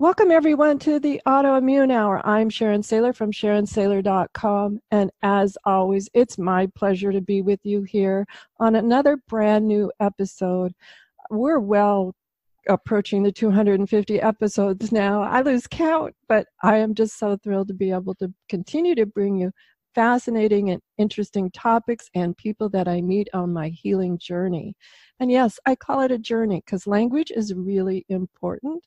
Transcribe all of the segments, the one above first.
Welcome, everyone, to the Autoimmune Hour. I'm Sharon Sayler from SharonSayler.com. And as always, it's my pleasure to be with you here on another brand new episode. We're well approaching the 250 episodes now. I lose count, but I am just so thrilled to be able to continue to bring you fascinating and interesting topics and people that I meet on my healing journey. And yes, I call it a journey because language is really important.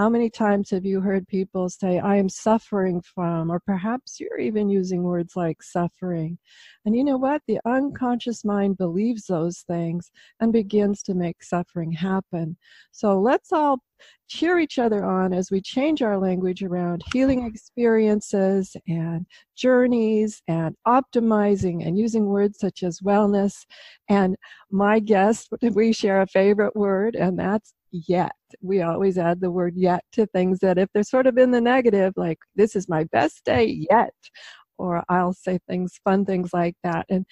How many times have you heard people say, I am suffering from, or perhaps you're even using words like suffering? And you know what? The unconscious mind believes those things and begins to make suffering happen. So let's all cheer each other on as we change our language around healing experiences and journeys and optimizing and using words such as wellness. And my guest, we share a favorite word, and that's yet. We always add the word yet to things that if they're sort of in the negative, like this is my best day yet, or I'll say things, fun things like that. And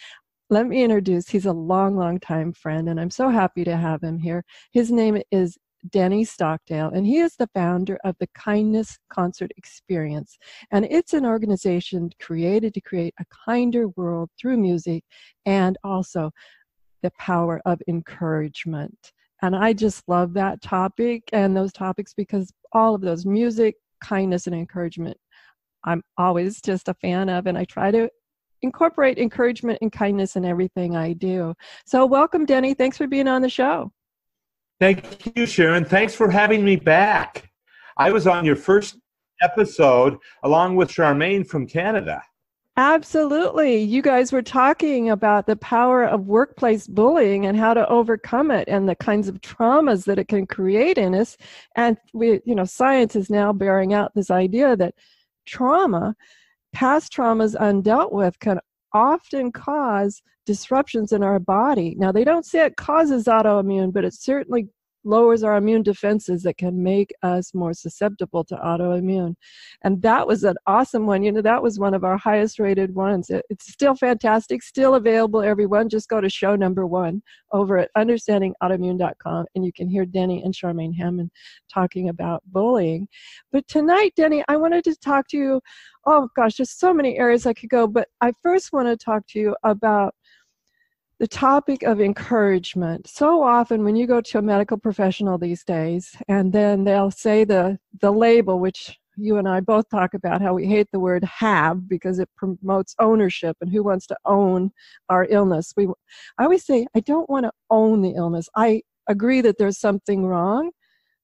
let me introduce, he's a long, long time friend, and I'm so happy to have him here. His name is Denny Stockdale, and he is the founder of the Kindness Concert Experience. And it's an organization created to create a kinder world through music and also the power of encouragement. And I just love that topic and those topics because all of those music, kindness, and encouragement, I'm always just a fan of. And I try to incorporate encouragement and kindness in everything I do. So, welcome, Denny. Thanks for being on the show. Thank you, Sharon. Thanks for having me back. I was on your first episode along with Charmaine from Canada. Absolutely. You guys were talking about the power of workplace bullying and how to overcome it and the kinds of traumas that it can create in us. And we, you know, science is now bearing out this idea that trauma, past traumas undealt with, can often cause disruptions in our body. Now, they don't say it causes autoimmune, but it certainly lowers our immune defenses that can make us more susceptible to autoimmune. And that was an awesome one. You know, that was one of our highest rated ones. It, it's still fantastic, still available, everyone. Just go to show number one over at understandingautoimmune.com and you can hear Denny and Charmaine Hammond talking about bullying. But tonight, Denny, I wanted to talk to you. Oh gosh, there's so many areas I could go, but I first want to talk to you about the topic of encouragement. So often when you go to a medical professional these days and then they'll say the the label which you and I both talk about how we hate the word have because it promotes ownership and who wants to own our illness. We I always say I don't want to own the illness. I agree that there's something wrong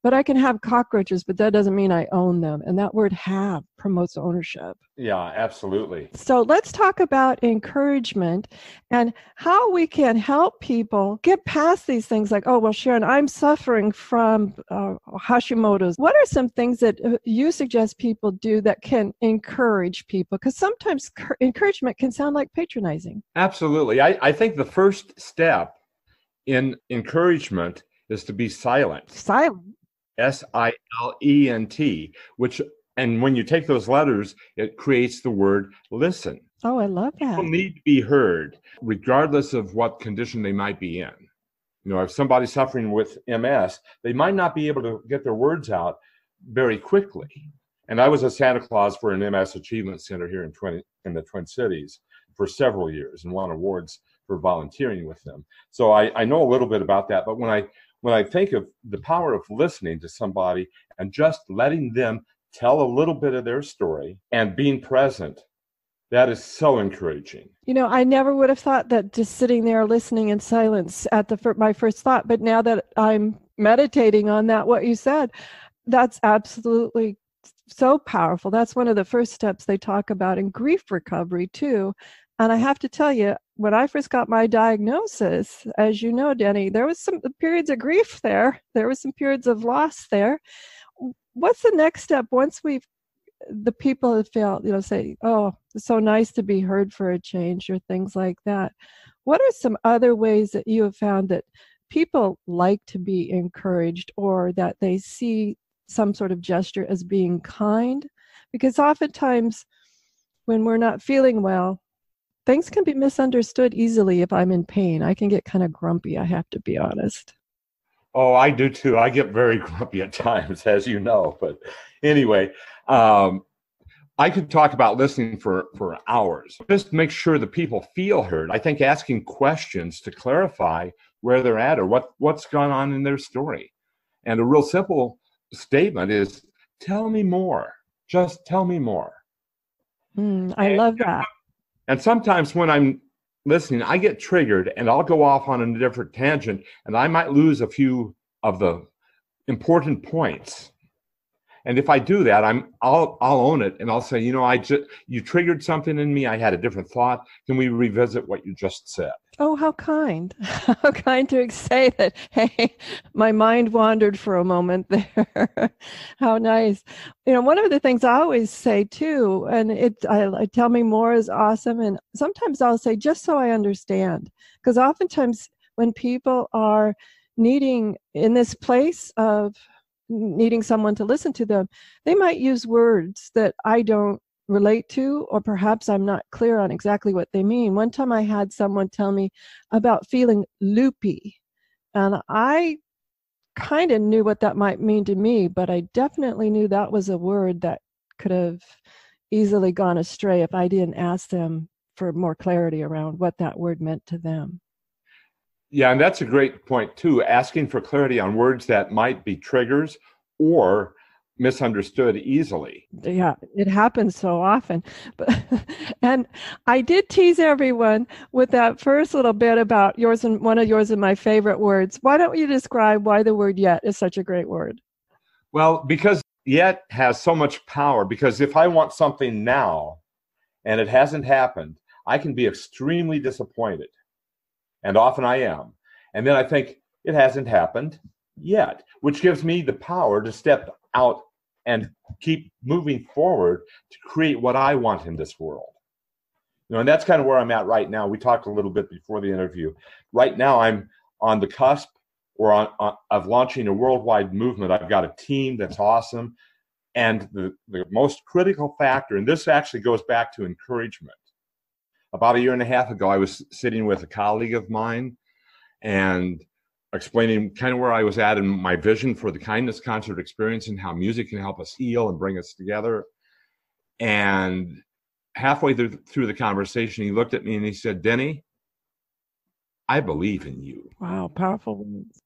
but I can have cockroaches, but that doesn't mean I own them. And that word have promotes ownership. Yeah, absolutely. So let's talk about encouragement and how we can help people get past these things like, oh, well, Sharon, I'm suffering from uh, Hashimoto's. What are some things that uh, you suggest people do that can encourage people? Because sometimes encouragement can sound like patronizing. Absolutely. I, I think the first step in encouragement is to be silent. Silent. S I L E N T, which, and when you take those letters, it creates the word listen. Oh, I love that. People need to be heard, regardless of what condition they might be in. You know, if somebody's suffering with MS, they might not be able to get their words out very quickly. And I was a Santa Claus for an MS Achievement Center here in, 20, in the Twin Cities for several years and won awards for volunteering with them. So I, I know a little bit about that. But when I when I think of the power of listening to somebody and just letting them tell a little bit of their story and being present, that is so encouraging. You know, I never would have thought that just sitting there listening in silence at the my first thought, but now that I'm meditating on that, what you said, that's absolutely so powerful. That's one of the first steps they talk about in grief recovery too. And I have to tell you, when I first got my diagnosis, as you know, Denny, there was some periods of grief there. There was some periods of loss there. What's the next step once we've the people have felt, you know, say, "Oh, it's so nice to be heard for a change," or things like that. What are some other ways that you have found that people like to be encouraged, or that they see some sort of gesture as being kind? Because oftentimes, when we're not feeling well, things can be misunderstood easily if I'm in pain. I can get kind of grumpy, I have to be honest. Oh, I do too. I get very grumpy at times, as you know. But anyway, um, I could talk about listening for, for hours. Just make sure the people feel heard. I think asking questions to clarify where they're at or what, what's gone on in their story. And a real simple statement is tell me more. Just tell me more. Mm, I love that. And sometimes when I'm listening, I get triggered and I'll go off on a different tangent and I might lose a few of the important points. And if I do that, I'm I'll I'll own it and I'll say, you know, I just you triggered something in me. I had a different thought. Can we revisit what you just said? Oh, how kind. How kind to say that, hey, my mind wandered for a moment there. how nice. You know, one of the things I always say too, and it I, I tell me more is awesome. And sometimes I'll say, just so I understand. Because oftentimes when people are needing in this place of needing someone to listen to them, they might use words that I don't relate to, or perhaps I'm not clear on exactly what they mean. One time I had someone tell me about feeling loopy, and I kind of knew what that might mean to me, but I definitely knew that was a word that could have easily gone astray if I didn't ask them for more clarity around what that word meant to them. Yeah, and that's a great point too. Asking for clarity on words that might be triggers or misunderstood easily. Yeah, it happens so often. But and I did tease everyone with that first little bit about yours and one of yours and my favorite words. Why don't you describe why the word yet is such a great word? Well, because yet has so much power because if I want something now and it hasn't happened, I can be extremely disappointed and often I am. And then I think it hasn't happened yet, which gives me the power to step out and keep moving forward to create what I want in this world. You know, and that's kind of where I'm at right now. We talked a little bit before the interview. Right now, I'm on the cusp or on, on of launching a worldwide movement. I've got a team that's awesome. And the, the most critical factor, and this actually goes back to encouragement, about a year and a half ago, I was sitting with a colleague of mine and explaining kind of where I was at in my vision for the kindness concert experience and how music can help us heal and bring us together. And halfway through, through the conversation, he looked at me and he said, Denny, I believe in you. Wow, powerful words.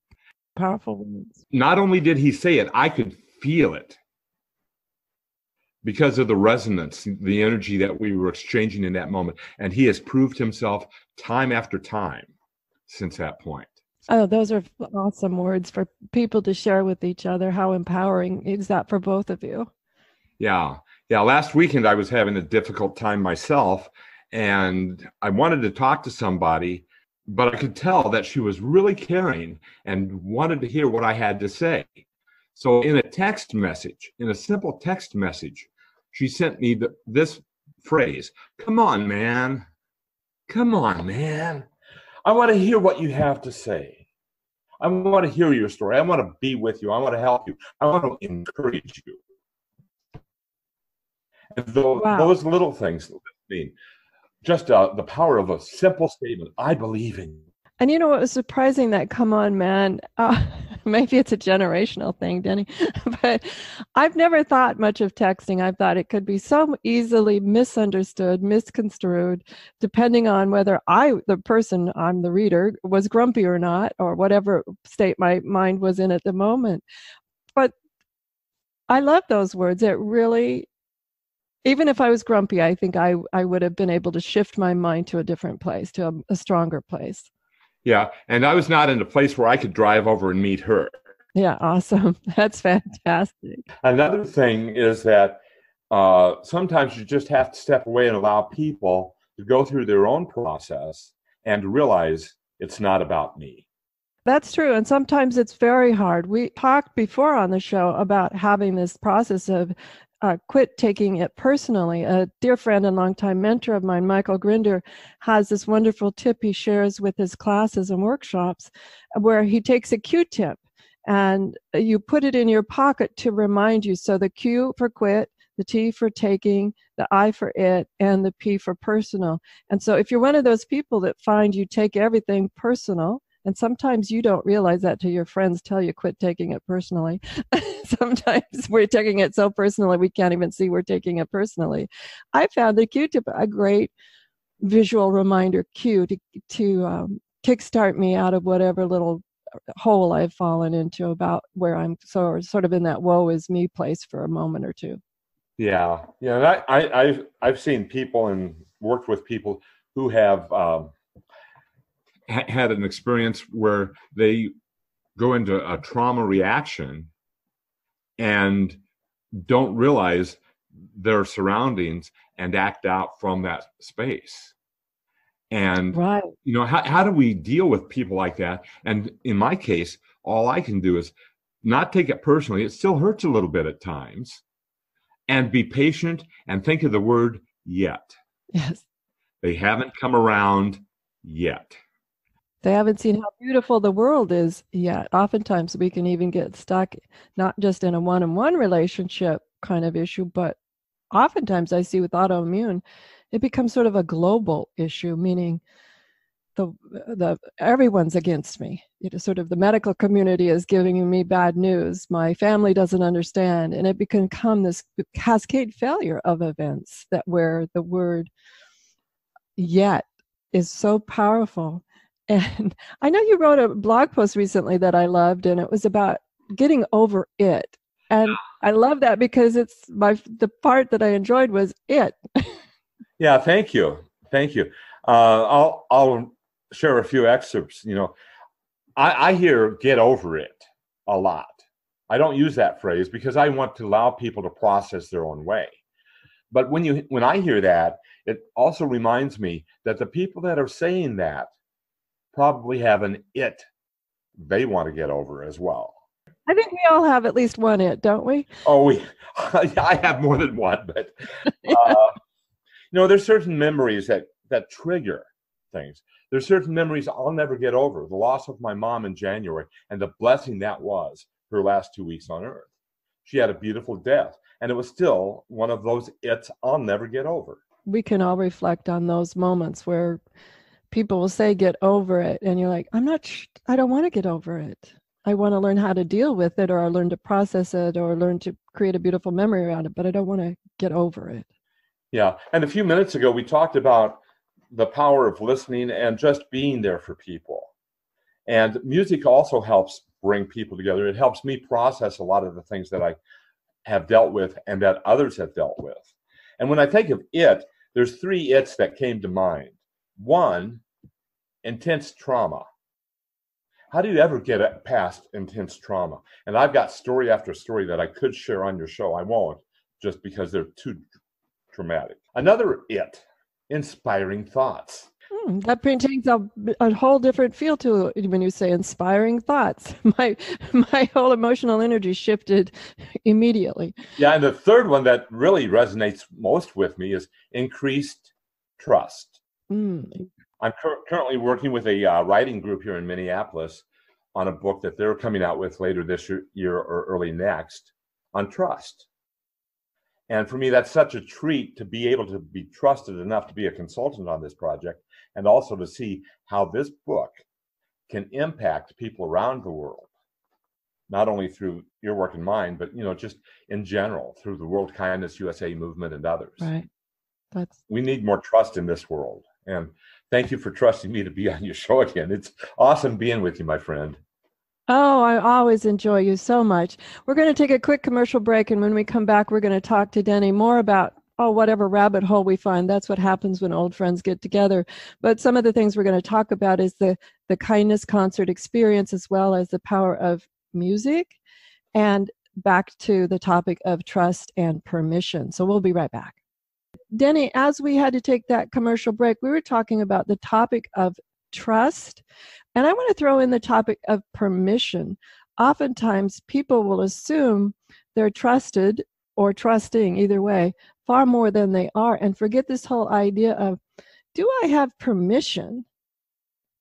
Powerful words. Not only did he say it, I could feel it because of the resonance, the energy that we were exchanging in that moment. And he has proved himself time after time since that point. Oh, those are awesome words for people to share with each other. How empowering is that for both of you? Yeah. Yeah. Last weekend, I was having a difficult time myself, and I wanted to talk to somebody, but I could tell that she was really caring and wanted to hear what I had to say. So, in a text message, in a simple text message, she sent me the, this phrase Come on, man. Come on, man. I want to hear what you have to say. I want to hear your story. I want to be with you. I want to help you. I want to encourage you. And those, wow. those little things mean just uh, the power of a simple statement I believe in you. And you know what was surprising that come on man, uh, maybe it's a generational thing, Denny, but I've never thought much of texting. I've thought it could be so easily misunderstood, misconstrued, depending on whether I, the person, I'm the reader, was grumpy or not, or whatever state my mind was in at the moment. But I love those words. It really even if I was grumpy, I think I, I would have been able to shift my mind to a different place, to a, a stronger place. Yeah. And I was not in a place where I could drive over and meet her. Yeah. Awesome. That's fantastic. Another thing is that uh, sometimes you just have to step away and allow people to go through their own process and realize it's not about me. That's true. And sometimes it's very hard. We talked before on the show about having this process of uh, quit taking it personally. A dear friend and longtime mentor of mine, Michael Grinder, has this wonderful tip he shares with his classes and workshops where he takes a Q tip and you put it in your pocket to remind you. So the Q for quit, the T for taking, the I for it, and the P for personal. And so if you're one of those people that find you take everything personal, And sometimes you don't realize that till your friends tell you quit taking it personally. sometimes we're taking it so personally we can't even see we're taking it personally. I found the Q-tip a great visual reminder cue to to um, kickstart me out of whatever little hole I've fallen into about where I'm so sort of in that woe is me place for a moment or two. Yeah, yeah. I, I I've I've seen people and worked with people who have um, ha- had an experience where they go into a trauma reaction and don't realize their surroundings and act out from that space. And right. you know, how how do we deal with people like that? And in my case, all I can do is not take it personally. It still hurts a little bit at times. And be patient and think of the word yet. Yes. They haven't come around yet. They haven't seen how beautiful the world is yet. Oftentimes, we can even get stuck not just in a one on one relationship kind of issue, but oftentimes I see with autoimmune, it becomes sort of a global issue, meaning the the everyone's against me. You know, sort of the medical community is giving me bad news. My family doesn't understand, and it can become this cascade failure of events that where the word yet is so powerful. And I know you wrote a blog post recently that I loved, and it was about getting over it. And I love that because it's my the part that I enjoyed was it. yeah, thank you, thank you. Uh, I'll I'll share a few excerpts. You know, I, I hear "get over it" a lot. I don't use that phrase because I want to allow people to process their own way. But when you when I hear that, it also reminds me that the people that are saying that probably have an it they want to get over as well. I think we all have at least one it, don't we? Oh, we. I have more than one, but uh, you know, there's certain memories that that trigger things. There's certain memories I'll never get over. The loss of my mom in January and the blessing that was her last two weeks on Earth. She had a beautiful death, and it was still one of those it's I'll never get over. We can all reflect on those moments where people will say get over it and you're like i'm not sh- i don't want to get over it I want to learn how to deal with it or I learn to process it or learn to create a beautiful memory around it, but I don't want to get over it. Yeah. And a few minutes ago, we talked about the power of listening and just being there for people. And music also helps bring people together. It helps me process a lot of the things that I have dealt with and that others have dealt with. And when I think of it, there's three its that came to mind. One, intense trauma how do you ever get past intense trauma? And I've got story after story that I could share on your show. I won't, just because they're too traumatic. Another it, inspiring thoughts. Hmm, that brings a, a whole different feel to it when you say inspiring thoughts. My my whole emotional energy shifted immediately. Yeah, and the third one that really resonates most with me is increased trust. Mm. I'm cur- currently working with a uh, writing group here in Minneapolis on a book that they're coming out with later this year or early next on trust. And for me, that's such a treat to be able to be trusted enough to be a consultant on this project and also to see how this book can impact people around the world not only through your work and mine but you know just in general through the world kindness usa movement and others right that's we need more trust in this world and thank you for trusting me to be on your show again. It's awesome being with you, my friend. Oh, I always enjoy you so much. We're going to take a quick commercial break, and when we come back, we're going to talk to Denny more about oh whatever rabbit hole we find. That's what happens when old friends get together. But some of the things we're going to talk about is the the kindness concert experience, as well as the power of music, and back to the topic of trust and permission. So we'll be right back. Denny, as we had to take that commercial break, we were talking about the topic of trust. And I want to throw in the topic of permission. Oftentimes, people will assume they're trusted or trusting, either way, far more than they are, and forget this whole idea of do I have permission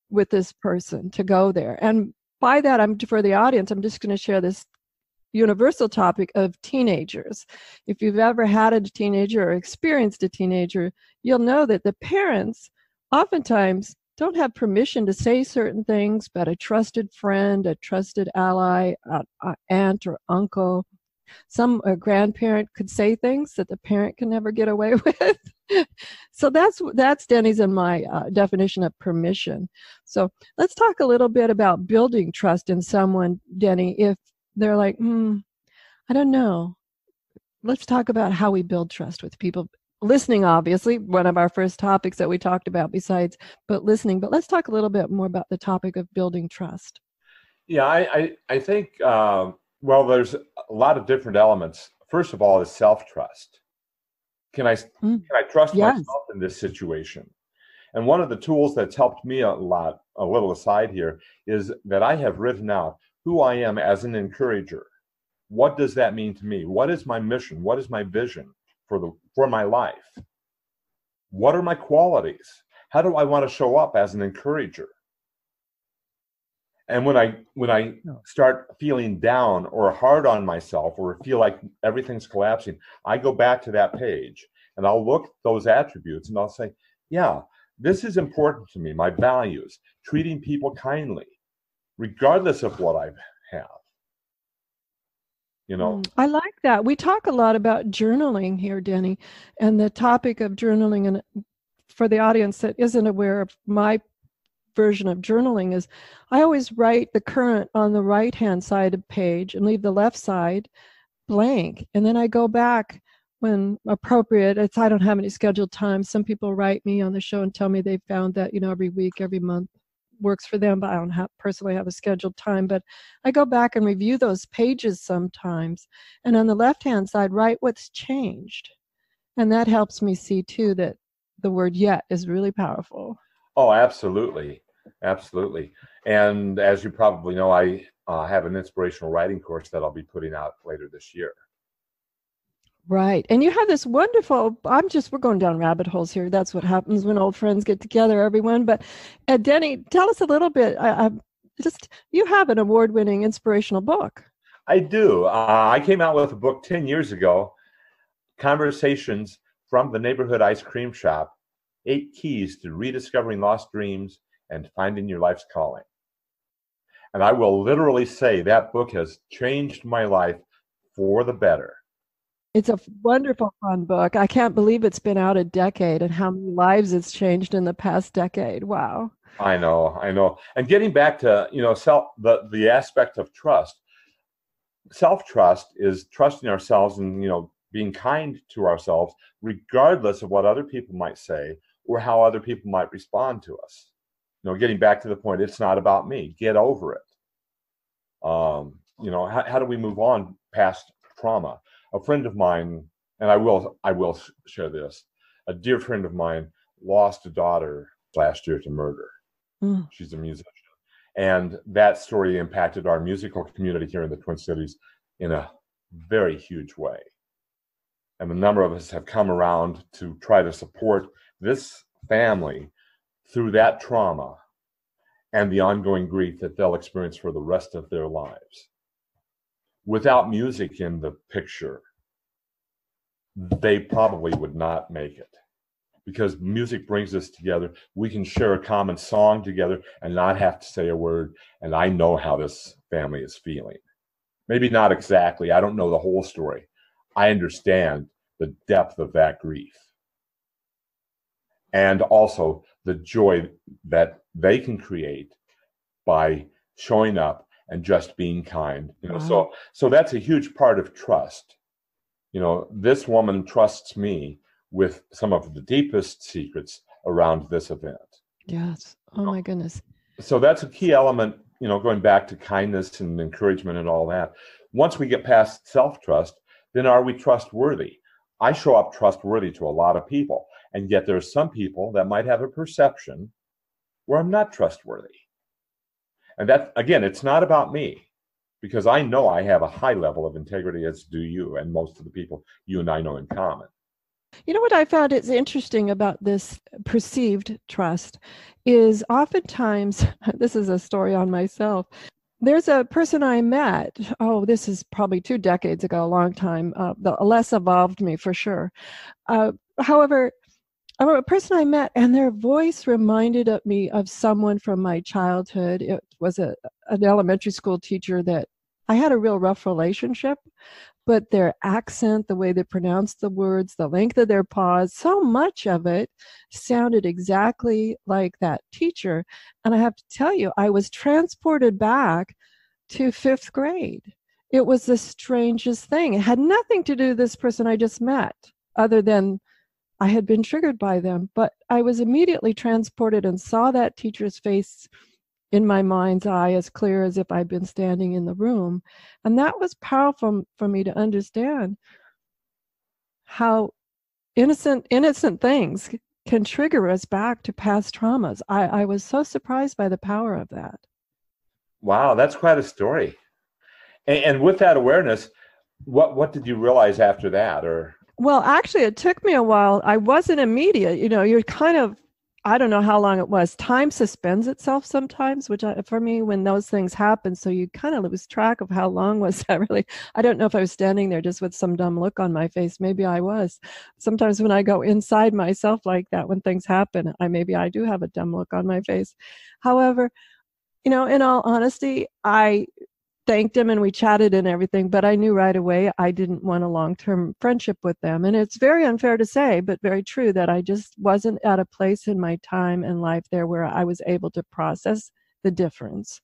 with this person to go there? And by that, I'm for the audience, I'm just going to share this universal topic of teenagers. If you've ever had a teenager or experienced a teenager, you'll know that the parents oftentimes don't have permission to say certain things, but a trusted friend, a trusted ally, a, a aunt or uncle, some a grandparent could say things that the parent can never get away with. so that's that's Denny's and my uh, definition of permission. So let's talk a little bit about building trust in someone, Denny. If they're like, hmm, I don't know. Let's talk about how we build trust with people. Listening, obviously, one of our first topics that we talked about, besides but listening. But let's talk a little bit more about the topic of building trust. Yeah, I I, I think uh, well, there's a lot of different elements. First of all, is self trust. Can I mm. can I trust yes. myself in this situation? And one of the tools that's helped me a lot, a little aside here, is that I have written out who I am as an encourager. What does that mean to me? What is my mission? What is my vision for the for my life? What are my qualities? How do I want to show up as an encourager? And when I when I start feeling down or hard on myself or feel like everything's collapsing, I go back to that page and I'll look those attributes and I'll say, yeah, this is important to me, my values, treating people kindly, regardless of what I have. You know, mm, I like that. We talk a lot about journaling here, Denny, and the topic of journaling. And for the audience that isn't aware of my version of journaling is I always write the current on the right hand side of page and leave the left side blank. And then I go back when appropriate. It's I don't have any scheduled time. Some people write me on the show and tell me they found that, you know, every week, every month works for them, but I don't have personally have a scheduled time. But I go back and review those pages sometimes. And on the left hand side, write what's changed. And that helps me see too that the word yet is really powerful. Oh, absolutely. Absolutely. And as you probably know, I uh, have an inspirational writing course that I'll be putting out later this year. Right. And you have this wonderful, I'm just, we're going down rabbit holes here. That's what happens when old friends get together, everyone. But uh, Denny, tell us a little bit. I, I just, you have an award winning inspirational book. I do. Uh, I came out with a book 10 years ago Conversations from the Neighborhood Ice Cream Shop Eight Keys to Rediscovering Lost Dreams and finding your life's calling. And I will literally say that book has changed my life for the better. It's a wonderful, fun book. I can't believe it's been out a decade and how many lives it's changed in the past decade. Wow. I know, I know. And getting back to, you know, self the, the aspect of trust, self-trust is trusting ourselves and, you know, being kind to ourselves, regardless of what other people might say or how other people might respond to us you know, getting back to the point, it's not about me. Get over it. Um, you know, how, how do we move on past trauma? A friend of mine, and I will, I will share this. A dear friend of mine lost a daughter last year to murder. Mm. She's a musician, and that story impacted our musical community here in the Twin Cities in a very huge way. And a number of us have come around to try to support this family through that trauma and the ongoing grief that they'll experience for the rest of their lives. Without music in the picture, they probably would not make it because music brings us together. We can share a common song together and not have to say a word. And I know how this family is feeling. Maybe not exactly, I don't know the whole story. I understand the depth of that grief. And also the joy that they can create by showing up and just being kind you know wow. so so that's a huge part of trust you know this woman trusts me with some of the deepest secrets around this event. Yes. Oh my goodness. So that's a key element you know going back to kindness and encouragement and all that. Once we get past self-trust then are we trustworthy? I show up trustworthy to a lot of people and yet, there are some people that might have a perception where I'm not trustworthy. And that, again, it's not about me because I know I have a high level of integrity, as do you and most of the people you and I know in common. You know what I found is interesting about this perceived trust is oftentimes, this is a story on myself. There's a person I met, oh, this is probably two decades ago, a long time, uh, the less evolved me for sure. Uh, however, a person I met, and their voice reminded me of someone from my childhood. It was a, an elementary school teacher that I had a real rough relationship, but their accent, the way they pronounced the words, the length of their pause, so much of it sounded exactly like that teacher. And I have to tell you, I was transported back to fifth grade. It was the strangest thing. It had nothing to do with this person I just met, other than I had been triggered by them. But I was immediately transported and saw that teacher's face in my mind's eye as clear as if I'd been standing in the room. And that was powerful for me to understand how innocent innocent things can trigger us back to past traumas. I, I was so surprised by the power of that. Wow, that's quite a story. And, and with that awareness, what what did you realize after that or well actually it took me a while i wasn't immediate you know you're kind of I don't know how long it was. Time suspends itself sometimes, which I, for me, when those things happen, so you kind of lose track of how long was that really. I don't know if I was standing there just with some dumb look on my face. Maybe I was. Sometimes when I go inside myself like that, when things happen, I maybe I do have a dumb look on my face. However, you know, in all honesty, I thanked him and we chatted and everything, but I knew right away I didn't want a long term friendship with them. And it's very unfair to say, but very true that I just wasn't at a place in my time and life there where I was able to process the difference.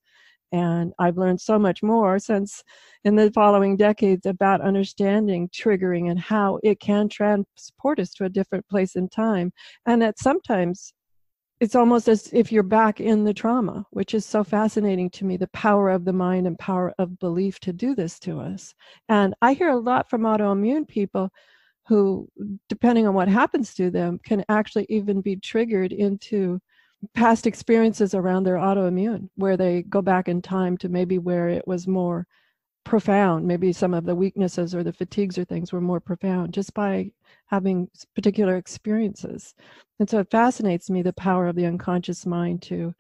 And I've learned so much more since in the following decades about understanding triggering and how it can transport us to a different place in time. And that sometimes it's almost as if you're back in the trauma, which is so fascinating to me the power of the mind and power of belief to do this to us. And I hear a lot from autoimmune people who, depending on what happens to them, can actually even be triggered into past experiences around their autoimmune, where they go back in time to maybe where it was more profound. Maybe some of the weaknesses or the fatigues or things were more profound just by having particular experiences. And so it fascinates me the power of the unconscious mind to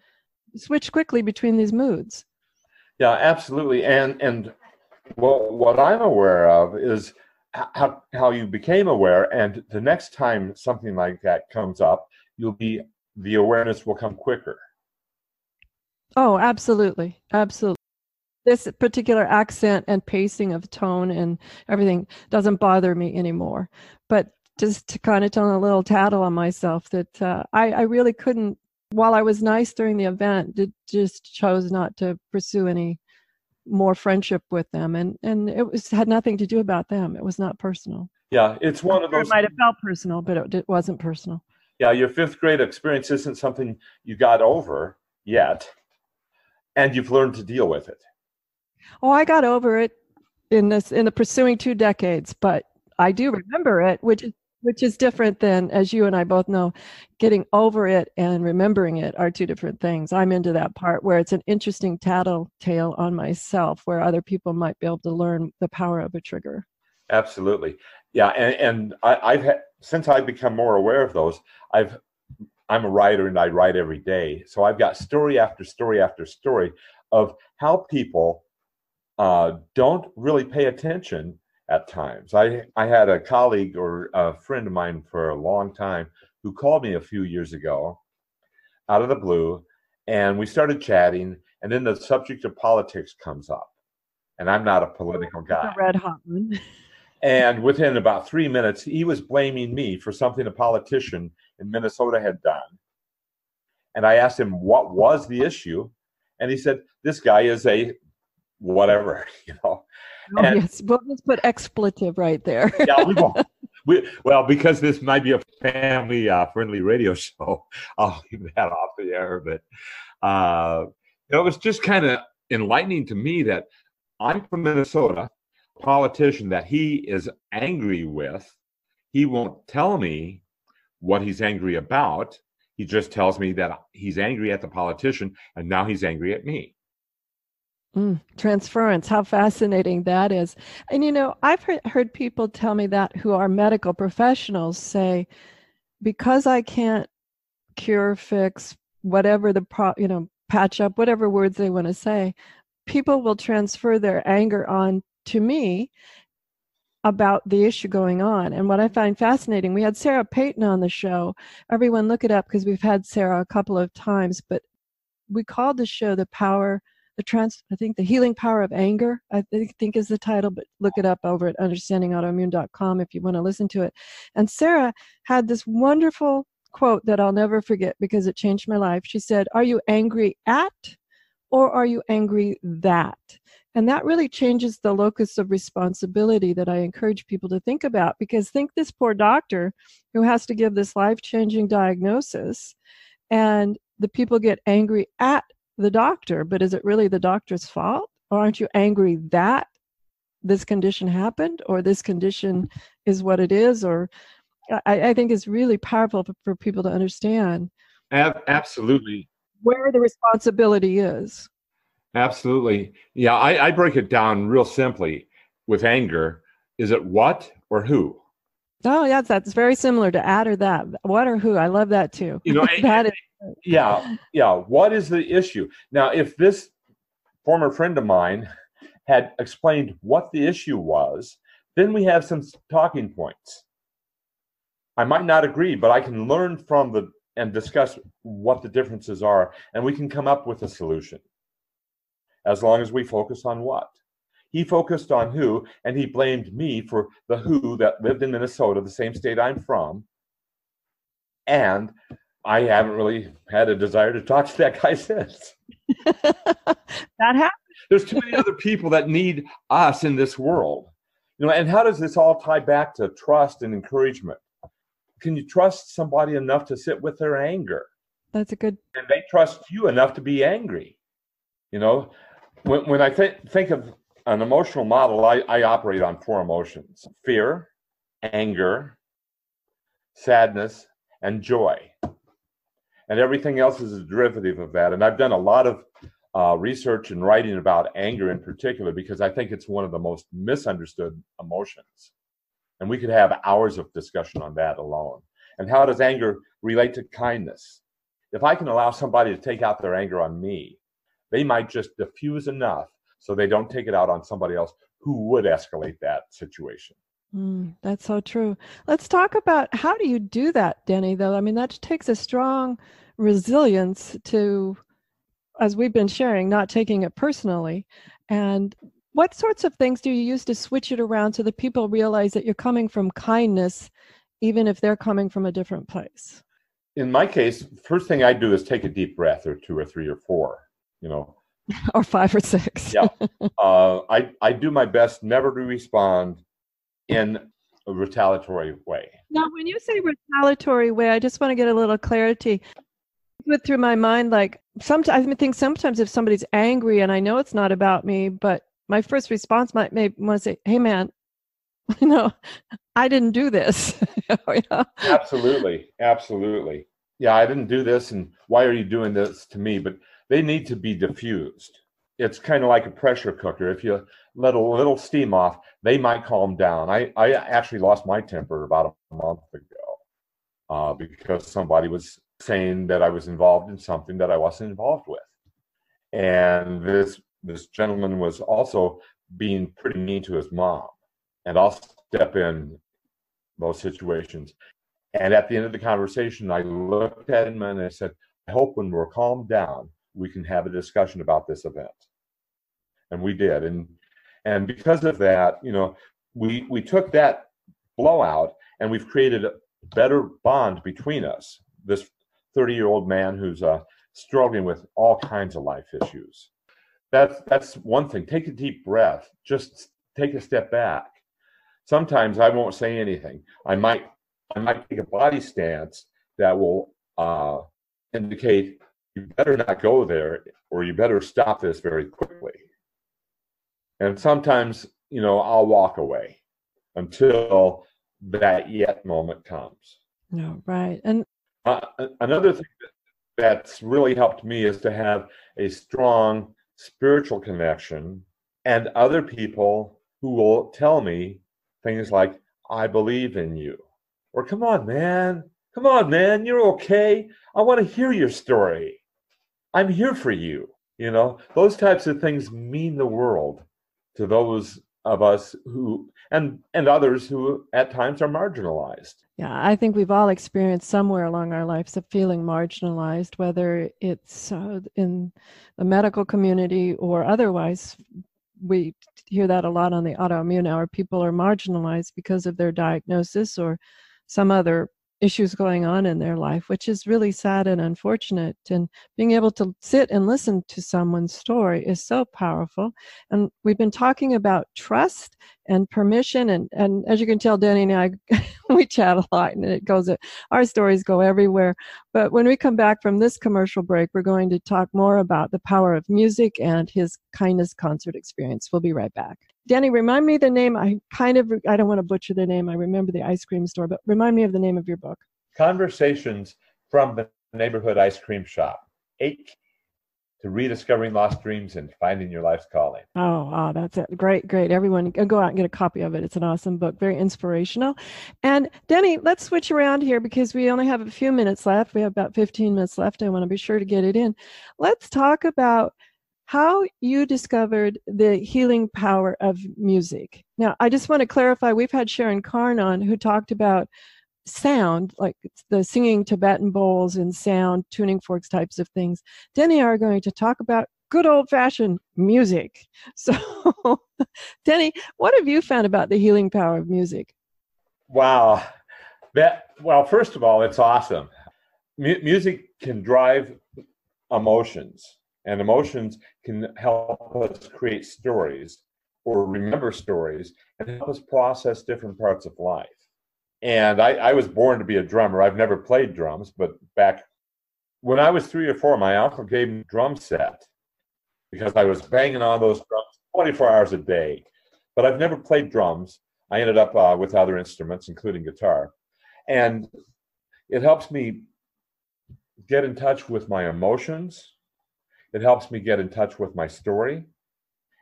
switch quickly between these moods. Yeah, absolutely. And and what what I'm aware of is how how you became aware, and the next time something like that comes up, you'll be the awareness will come quicker. Oh, absolutely, absolutely this particular accent and pacing of tone and everything doesn't bother me anymore. But just to kind of tell a little tattle on myself that uh, I, I really couldn't, while I was nice during the event, did, just chose not to pursue any more friendship with them. And, and it was had nothing to do about them. It was not personal. Yeah, it's one of those. It might have felt personal, but it, it wasn't personal. Yeah, your fifth grade experience isn't something you got over yet, and you've learned to deal with it. Oh, I got over it in this in the pursuing two decades, but I do remember it, which is which is different than, as you and I both know, getting over it and remembering it are two different things. I'm into that part where it's an interesting tattletale on myself, where other people might be able to learn the power of a trigger. Absolutely, yeah, and and I, have since I've become more aware of those, I've I'm a writer and I write every day, so I've got story after story after story of how people uh, don't really pay attention at times. I, I had a colleague or a friend of mine for a long time who called me a few years ago out of the blue, and we started chatting, and then the subject of politics comes up. And I'm not a political guy. The red hot one. and within about three minutes, he was blaming me for something a politician in Minnesota had done. And I asked him what was the issue, and he said, This guy is a whatever, you know. Oh, and, yes, well, let's put expletive right there. yeah, we won't. We, well, because this might be a family uh, friendly radio show, I'll leave that off the air. But uh, it was just kind of enlightening to me that I'm from Minnesota, politician that he is angry with. He won't tell me what he's angry about. He just tells me that he's angry at the politician and now he's angry at me. Mm, transference, how fascinating that is. And you know, I've heard, heard people tell me that who are medical professionals say, because I can't cure, fix, whatever the pro, you know, patch up, whatever words they want to say, people will transfer their anger on to me about the issue going on. And what I find fascinating, we had Sarah Peyton on the show. Everyone look it up because we've had Sarah a couple of times, but we called the show the power the trans i think the healing power of anger i think is the title but look it up over at understandingautoimmune.com if you want to listen to it. And sarah had this wonderful quote that i'll never forget because it changed my life. She said are you angry at or are you angry that? And that really changes the locus of responsibility that I encourage people to think about because think this poor doctor who has to give this life changing diagnosis and the people get angry at the doctor, but is it really the doctor's fault? Or aren't you angry that this condition happened or this condition is what it is? Or I, I think it's really powerful for, for people to understand. absolutely. Where the responsibility is. Absolutely. Yeah, I, I break it down real simply with anger. Is it what or who? Oh, yeah, that's very similar to at or that. What or who? I love that too. You know, that is yeah, yeah. What is the issue? Now, if this former friend of mine had explained what the issue was, then we have some talking points. I might not agree, but I can learn from the and discuss what the differences are, and we can come up with a solution. As long as we focus on what. He focused on who, and he blamed me for the who that lived in Minnesota, the same state I'm from. And I haven't really had a desire to talk to that guy since. that happens. There's too many other people that need us in this world. You know, and how does this all tie back to trust and encouragement? Can you trust somebody enough to sit with their anger? That's a good. And they trust you enough to be angry. You know, when when I think think of an emotional model, I, I operate on four emotions: fear, anger, sadness, and joy and everything else is a derivative of that. And I've done a lot of uh, research and writing about anger in particular because I think it's one of the most misunderstood emotions. And we could have hours of discussion on that alone. And how does anger relate to kindness? If I can allow somebody to take out their anger on me, they might just diffuse enough so they don't take it out on somebody else who would escalate that situation. Mm, that's so true. Let's talk about how do you do that, Denny, though? I mean, that takes a strong resilience to, as we've been sharing, not taking it personally. And what sorts of things do you use to switch it around so that people realize that you're coming from kindness, even if they're coming from a different place? In my case, first thing I do is take a deep breath, or two, or three, or four. You know, or five or six. yeah, uh, I I do my best never to respond in a retaliatory way. Now, when you say retaliatory way, I just want to get a little clarity. Went through my mind like sometimes I think sometimes if somebody's angry and I know it's not about me, but my first response might maybe want to say, "Hey, man, you know, I didn't do this." yeah. Absolutely, absolutely. Yeah, I didn't do this, and why are you doing this to me? But they need to be diffused. It's kind of like a pressure cooker. If you let a little steam off, they might calm down. I, I actually lost my temper about a month ago uh, because somebody was saying that I was involved in something that I wasn't involved with. And this this gentleman was also being pretty mean to his mom. And I'll step in those situations. And at the end of the conversation, I looked at him and I said, I hope when we're calmed down, we can have a discussion about this event. And we did. And and because of that, you know, we we took that blowout and we've created a better bond between us. This 30 year old man who's uh, struggling with all kinds of life issues. That's that's one thing. Take a deep breath. Just take a step back. Sometimes I won't say anything. I might I might take a body stance that will uh, indicate you better not go there or you better stop this very quickly. And sometimes, you know, I'll walk away until that yet moment comes. No, right. And uh, another thing that's really helped me is to have a strong spiritual connection and other people who will tell me things like, I believe in you. Or, come on, man. Come on, man. You're okay. I want to hear your story. I'm here for you. You know, those types of things mean the world to those of us who and and others who at times are marginalized yeah i think we've all experienced somewhere along our lives of feeling marginalized whether it's uh, in the medical community or otherwise we hear that a lot on the autoimmune hour people are marginalized because of their diagnosis or some other issues going on in their life, which is really sad and unfortunate. And being able to sit and listen to someone's story is so powerful. And we've been talking about trust and permission. And, and as you can tell, Denny and I, we chat a lot and it goes, our stories go everywhere. But when we come back from this commercial break, we're going to talk more about the power of music and his kindness concert experience. We'll be right back. Denny, remind me the name. I kind of, I don't want to butcher the name. I remember the ice cream store, but remind me of the name of your book. Conversations from the Neighborhood Ice Cream Shop. Eight to rediscovering lost dreams and finding your life's calling. Oh, oh, that's it. Great, great. Everyone uh, go out and get a copy of it. It's an awesome book, very inspirational. And Denny, let's switch around here because we only have a few minutes left. We have about 15 minutes left. I want to be sure to get it in. Let's talk about how you discovered the healing power of music. Now, I just want to clarify we've had Sharon Karn on who talked about sound, like the singing Tibetan bowls and sound, tuning forks types of things. Denny are going to talk about good old fashioned music. So, Denny, what have you found about the healing power of music? Wow. That, well, first of all, it's awesome. M- music can drive emotions and emotions can help us create stories or remember stories and help us process different parts of life. And I, I, was born to be a drummer. I've never played drums, but back when I was three or four, my uncle gave me a drum set because I was banging on those drums 24 hours a day. But I've never played drums. I ended up uh, with other instruments, including guitar. And it helps me get in touch with my emotions it helps me get in touch with my story,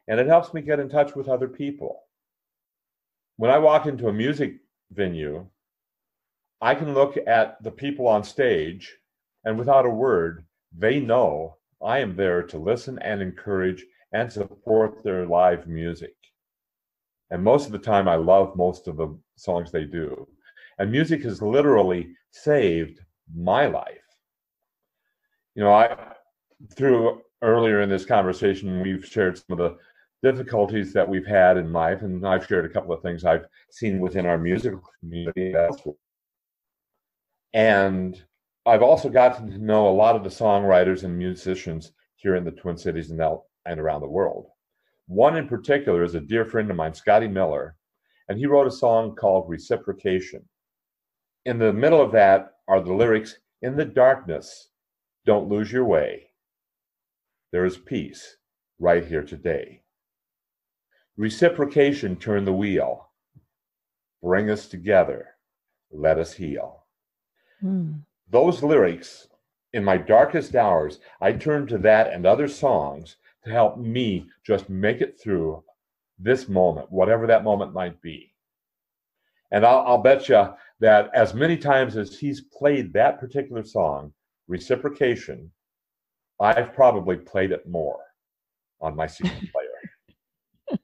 and it helps me get in touch with other people. When I walk into a music venue, I can look at the people on stage, and without a word, they know I am there to listen and encourage and support their live music. And most of the time, I love most of the songs they do. And music has literally saved my life. You know, I through earlier in this conversation, we've shared some of the difficulties that we've had in life, and I've shared a couple of things I've seen within our musical community. And I've also gotten to know a lot of the songwriters and musicians here in the Twin Cities and, and around the world. One in particular is a dear friend of mine, Scotty Miller, and he wrote a song called Reciprocation. In the middle of that are the lyrics In the darkness, don't lose your way. There is peace right here today. Reciprocation turn the wheel. Bring us together. Let us heal. Mm. Those lyrics, in my darkest hours, I turn to that and other songs to help me just make it through this moment, whatever that moment might be. And I'll, I'll bet you that as many times as he's played that particular song, Reciprocation, I've probably played it more on my CD player.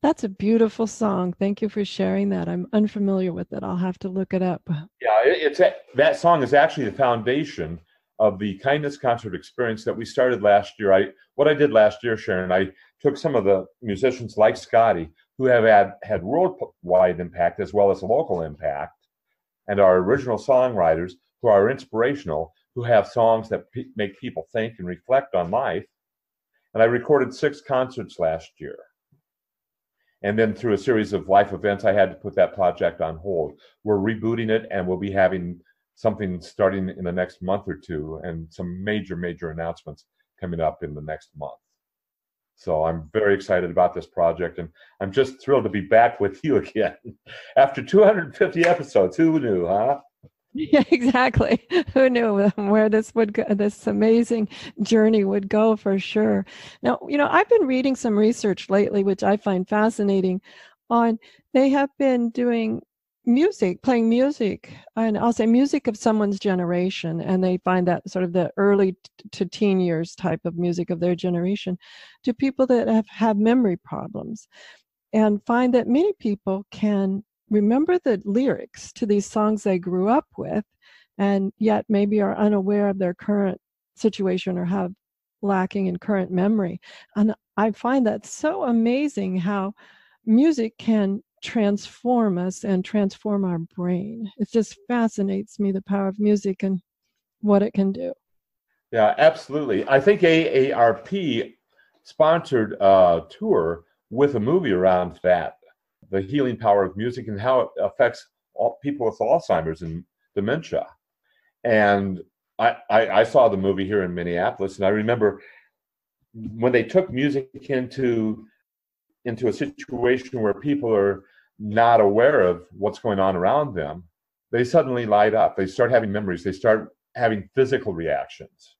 That's a beautiful song. Thank you for sharing that. I'm unfamiliar with it. I'll have to look it up. Yeah, it's a, that song is actually the foundation of the kindness concert experience that we started last year. I what I did last year, Sharon, I took some of the musicians like Scotty who have had had worldwide impact as well as local impact, and our original songwriters who are inspirational who have songs that pe- make people think and reflect on life. And I recorded six concerts last year. And then through a series of life events, I had to put that project on hold. We're rebooting it and we'll be having something starting in the next month or two and some major, major announcements coming up in the next month. So I'm very excited about this project and I'm just thrilled to be back with you again. After 250 episodes, who knew, huh? Yeah, exactly. Who knew where this would go, this amazing journey would go for sure. Now, you know, I've been reading some research lately, which I find fascinating on they have been doing music, playing music, and I'll say music of someone's generation, and they find that sort of the early to teen years type of music of their generation, to people that have, have memory problems, and find that many people can remember the lyrics to these songs they grew up with, and yet maybe are unaware of their current situation or have lacking in current memory. And I find that so amazing how music can transform us and transform our brain. It just fascinates me the power of music and what it can do. Yeah, absolutely. I think AARP sponsored a tour with a movie around that the healing power of music and how it affects all people with Alzheimer's and dementia. And I, I, I saw the movie here in Minneapolis, and I remember when they took music into into a situation where people are not aware of what's going on around them, they suddenly light up. They start having memories. They start having physical reactions.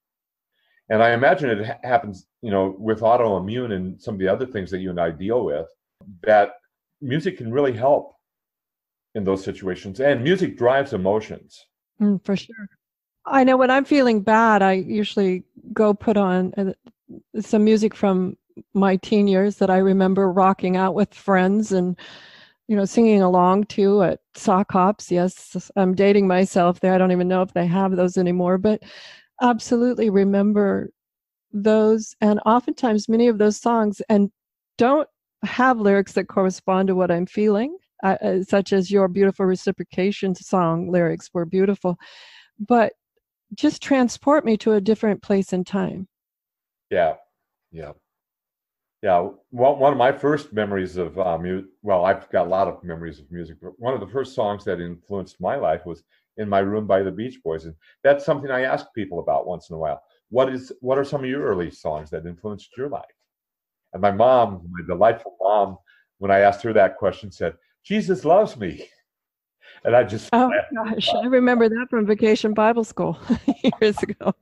And I imagine it ha- happens, you know, with autoimmune and some of the other things that you and I deal with, that music can really help in those situations. And music drives emotions. Mm, for sure. I know when I'm feeling bad, I usually go put on uh, some music from my teen years that I remember rocking out with friends and you know singing along to at sock hops. Yes, I'm dating myself there. I don't even know if they have those anymore, but absolutely remember those and oftentimes many of those songs and don't have lyrics that correspond to what I'm feeling, uh, uh such as your beautiful reciprocation song lyrics were beautiful, but just transport me to a different place and time. Yeah, yeah, yeah. Well, one of my first memories of uh, music. Well, I've got a lot of memories of music, but one of the first songs that influenced my life was "In My Room" by the Beach Boys, and that's something I ask people about once in a while. What is? What are some of your early songs that influenced your life? And my mom, my delightful mom, when I asked her that question, said, "Jesus loves me." And I just oh gosh, I remember that from Vacation Bible School years ago.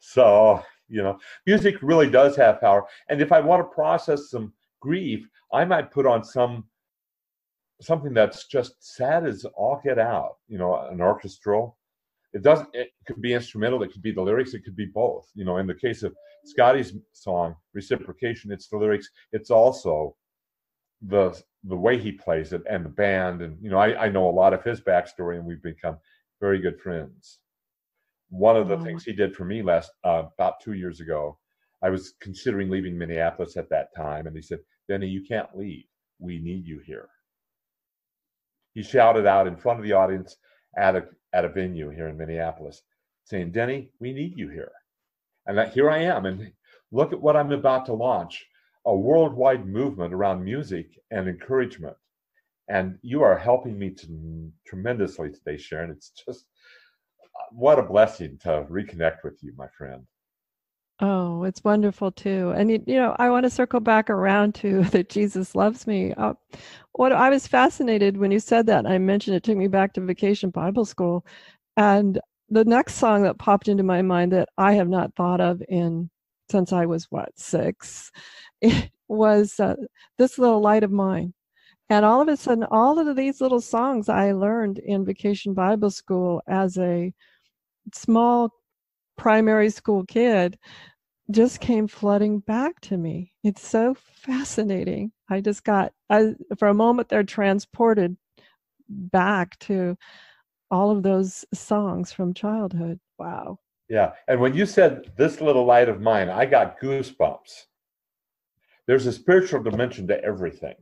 So you know, music really does have power. And if I want to process some grief, I might put on some something that's just sad as all get out. You know, an orchestral. It doesn't. It could be instrumental. It could be the lyrics. It could be both. You know, in the case of Scotty's song "Reciprocation," it's the lyrics. It's also the the way he plays it and the band and you know I, I know a lot of his backstory and we've become very good friends one of the mm. things he did for me last uh, about two years ago i was considering leaving minneapolis at that time and he said denny you can't leave we need you here he shouted out in front of the audience at a at a venue here in minneapolis saying denny we need you here and that, here i am and look at what i'm about to launch a worldwide movement around music and encouragement. And you are helping me to, tremendously today, Sharon. It's just uh, what a blessing to reconnect with you, my friend. Oh, it's wonderful too. And you, you know, I want to circle back around to that Jesus loves me. Uh, what I was fascinated when you said that. I mentioned it took me back to Vacation Bible School, and the next song that popped into my mind that I have not thought of in since I was what six it was uh, this little light of mine and all of a sudden all of these little songs i learned in vacation bible school as a small primary school kid just came flooding back to me. It's so fascinating. I just got I, for a moment they're transported back to all of those songs from childhood. Wow. Yeah and when you said this little light of mine i got goosebumps. There's a spiritual dimension to everything.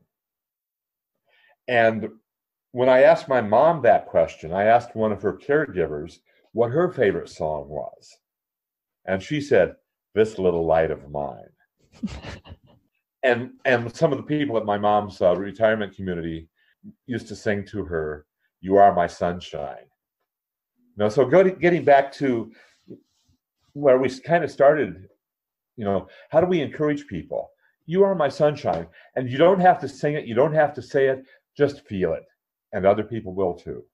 And when I asked my mom that question, I asked one of her caregivers what her favorite song was. And she said, This Little Light of Mine. and and some of the people at my mom's uh, retirement community used to sing to her, You are my sunshine. You know, so to, getting back to where we kind of started, you know, how do we encourage people? You are my sunshine. And you don't have to sing it, you don't have to say it, just feel it. And other people will too.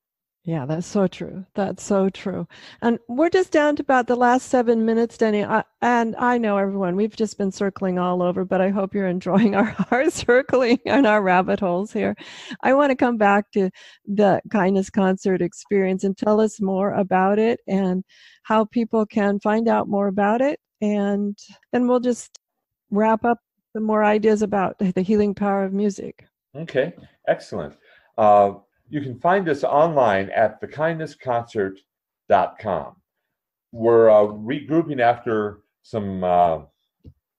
Yeah, that's so true. That's so true. And we're just down to about the last seven minutes, Denny. I, and I know everyone, we've just been circling all over, but I hope you're enjoying our, our circling and our rabbit holes here. I want to come back to the kindness concert experience and tell us more about it and how people can find out more about it. And then we'll just wrap up some more ideas about the healing power of music. Okay, excellent. Uh, you can find us online at thekindnessconcert.com. We're uh, regrouping after some uh,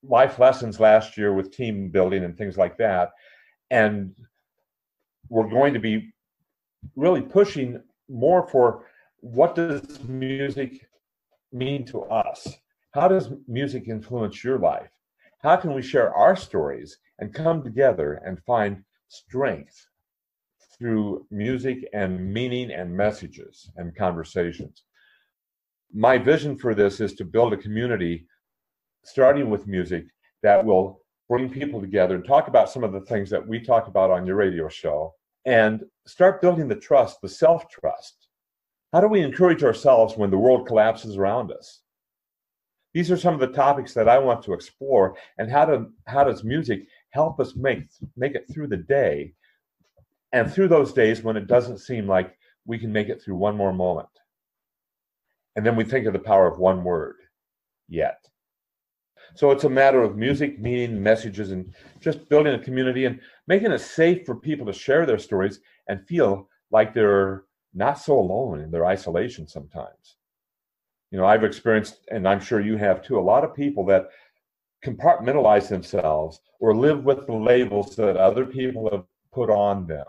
life lessons last year with team building and things like that. And we're going to be really pushing more for what does music mean to us? How does music influence your life? How can we share our stories and come together and find strength through music and meaning and messages and conversations. My vision for this is to build a community starting with music that will bring people together and talk about some of the things that we talk about on your radio show and start building the trust, the self trust. How do we encourage ourselves when the world collapses around us? These are some of the topics that I want to explore and how to how does music help us make make it through the day and through those days when it doesn't seem like we can make it through one more moment. And then we think of the power of one word, yet. So it's a matter of music, meaning, messages, and just building a community and making it safe for people to share their stories and feel like they're not so alone in their isolation sometimes. You know, I've experienced, and I'm sure you have too, a lot of people that compartmentalize themselves or live with the labels that other people have put on them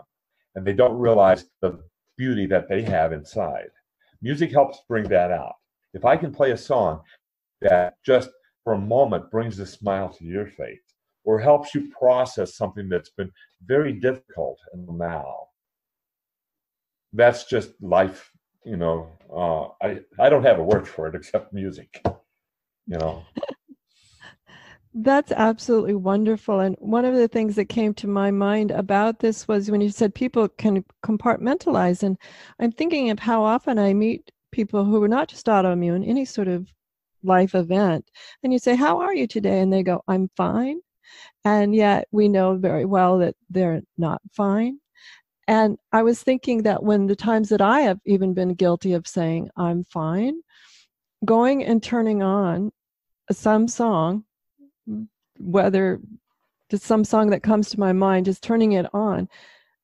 and they don't realize the beauty that they have inside. Music helps bring that out. If I can play a song that just for a moment brings a smile to your face or helps you process something that's been very difficult the now, that's just life. You know, uh, I I don't have a word for it except music. You know. That's absolutely wonderful. And one of the things that came to my mind about this was when you said people can compartmentalize. And I'm thinking of how often I meet people who are not just autoimmune, any sort of life event. And you say, How are you today? And they go, I'm fine. And yet we know very well that they're not fine. And I was thinking that when the times that I have even been guilty of saying, I'm fine, going and turning on some song whether just some song that comes to my mind, just turning it on,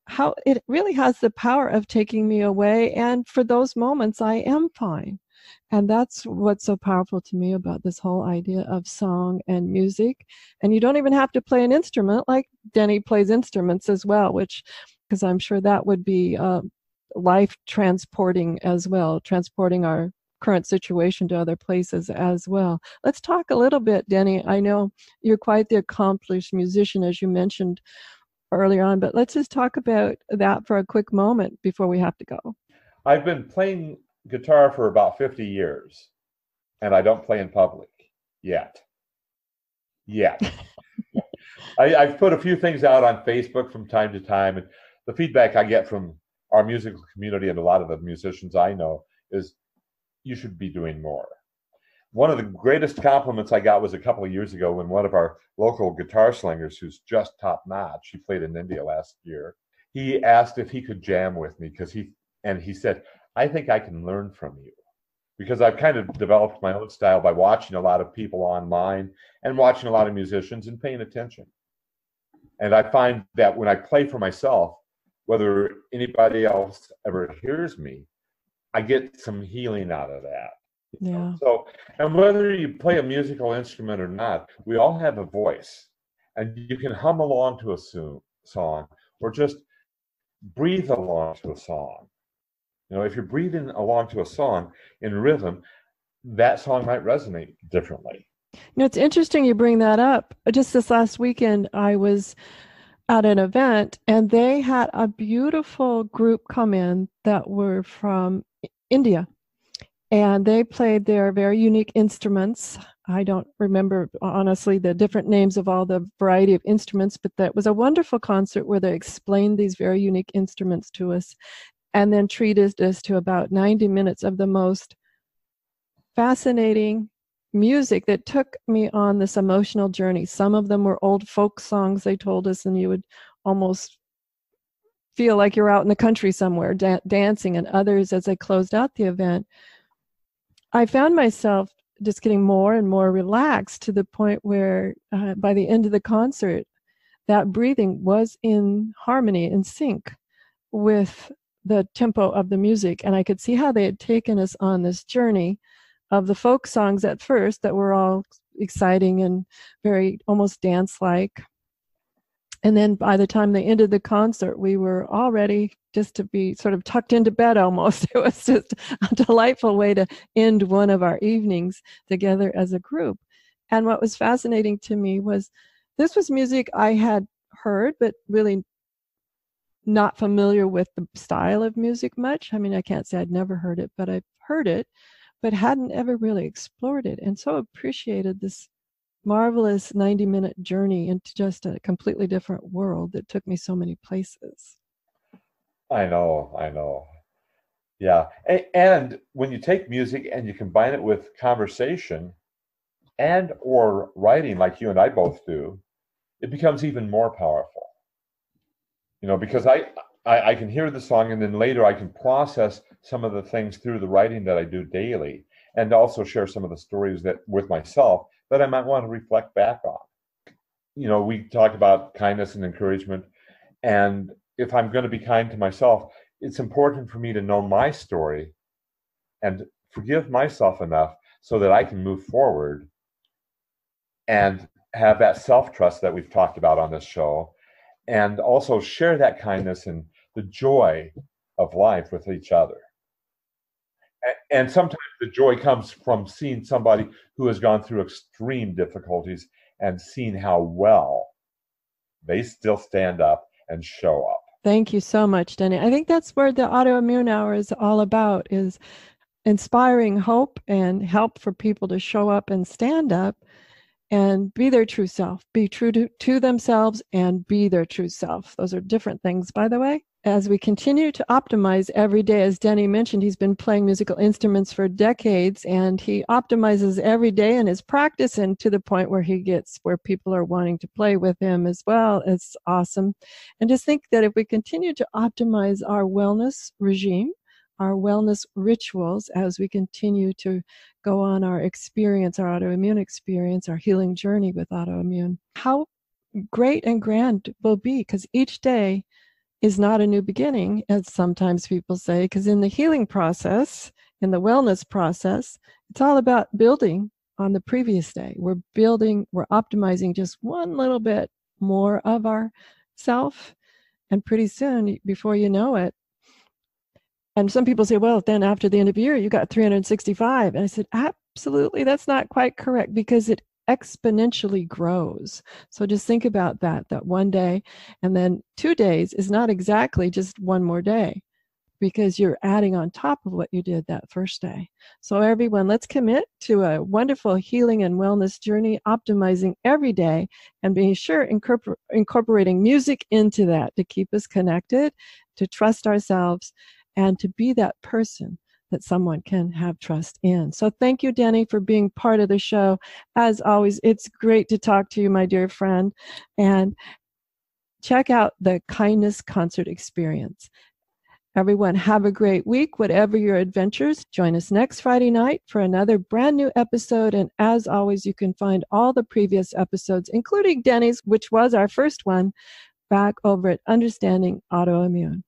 how it really has the power of taking me away. And for those moments, I am fine. And that's what's so powerful to me about this whole idea of song and music. And you don't even have to play an instrument, like Denny plays instruments as well, which, because I'm sure that would be uh, life transporting as well, transporting our current situation to other places as well. Let's talk a little bit, Denny. I know you're quite the accomplished musician, as you mentioned earlier on, but let's just talk about that for a quick moment before we have to go. I've been playing guitar for about 50 years, and I don't play in public yet. Yet. I, have put a few things out on Facebook from time to time, and the feedback I get from our musical community and a lot of the musicians I know is you should be doing more. One of the greatest compliments I got was a couple of years ago when one of our local guitar slingers, who's just top notch, he played in India last year. He asked if he could jam with me because he, and he said, I think I can learn from you because I've kind of developed my own style by watching a lot of people online and watching a lot of musicians and paying attention. And I find that when I play for myself, whether anybody else ever hears me, I get some healing out of that. Yeah. So, and whether you play a musical instrument or not, we all have a voice, and you can hum along to a song or just breathe along to a song. You know, if you're breathing along to a song in rhythm, that song might resonate differently. You know, it's interesting you bring that up. Just this last weekend, I was at an event and they had a beautiful group come in that were from India. And they played their very unique instruments. I don't remember honestly the different names of all the variety of instruments, but that was a wonderful concert where they explained these very unique instruments to us. and then treated us to about 90 minutes of the most fascinating music that took me on this emotional journey. Some of them were old folk songs they told us, and you would almost feel like you're out in the country somewhere da- dancing, and others as I closed out the event. I found myself just getting more and more relaxed to the point where uh, by the end of the concert, that breathing was in harmony, and sync with the tempo of the music. And I could see how they had taken us on this journey of the folk songs at first that were all exciting and very almost dance like. And then by the time they ended the concert, we were all ready just to be sort of tucked into bed almost. It was just a delightful way to end one of our evenings together as a group. And what was fascinating to me was this was music I had heard, but really not familiar with the style of music much. I mean, I can't say I'd never heard it, but I've heard it, but hadn't ever really explored it. And so appreciated this marvelous 90 minute journey into just a completely different world that took me so many places. I know, I know. Yeah. And when you take music and you combine it with conversation and or writing like you and I both do, it becomes even more powerful you know because I, I i can hear the song and then later i can process some of the things through the writing that i do daily and also share some of the stories that with myself that i might want to reflect back on you know we talk about kindness and encouragement and if i'm going to be kind to myself it's important for me to know my story and forgive myself enough so that i can move forward and have that self trust that we've talked about on this show and also share that kindness and the joy of life with each other. And sometimes the joy comes from seeing somebody who has gone through extreme difficulties and seeing how well they still stand up and show up. Thank you so much, Denny. I think that's where the autoimmune hour is all about is inspiring hope and help for people to show up and stand up and be their true self, be true to, to themselves and be their true self. Those are different things, by the way. As we continue to optimize every day, as Denny mentioned, he's been playing musical instruments for decades and he optimizes every day in his practice and to the point where he gets where people are wanting to play with him as well. It's awesome. And just think that if we continue to optimize our wellness regime, our wellness rituals as we continue to go on our experience, our autoimmune experience, our healing journey with autoimmune. How great and grand will be because each day is not a new beginning, as sometimes people say, because in the healing process, in the wellness process, it's all about building on the previous day. We're building, we're optimizing just one little bit more of our self. And pretty soon, before you know it, and some people say, well, then after the end of the year, you got 365. And I said, absolutely, that's not quite correct because it exponentially grows. So just think about that, that one day and then two days is not exactly just one more day because you're adding on top of what you did that first day. So everyone, let's commit to a wonderful healing and wellness journey, optimizing every day and being sure incorpor- incorporating music into that to keep us connected, to trust ourselves and to be that person that someone can have trust in. So thank you, Denny, for being part of the show. As always, it's great to talk to you, my dear friend. And check out the Kindness Concert Experience. Everyone, have a great week, whatever your adventures. Join us next Friday night for another brand new episode. And as always, you can find all the previous episodes, including Denny's, which was our first one, back over at Understanding Autoimmune.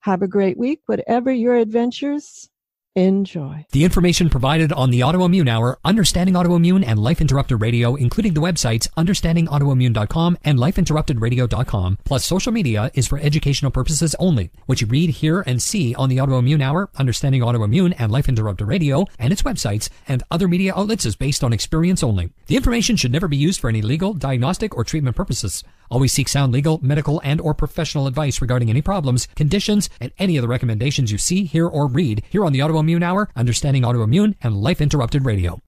Have a great week, whatever your adventures. Enjoy. The information provided on the Autoimmune Hour, Understanding Autoimmune, and Life Interrupted Radio, including the websites understandingautoimmune.com and lifeinterruptedradio.com, plus social media, is for educational purposes only. What you read, hear, and see on the Autoimmune Hour, Understanding Autoimmune, and Life Interrupted Radio, and its websites, and other media outlets is based on experience only. The information should never be used for any legal, diagnostic, or treatment purposes. Always seek sound legal, medical, and or professional advice regarding any problems, conditions, and any of the recommendations you see, hear, or read here on the Autoimmune Hour, Understanding Autoimmune, and Life Interrupted Radio.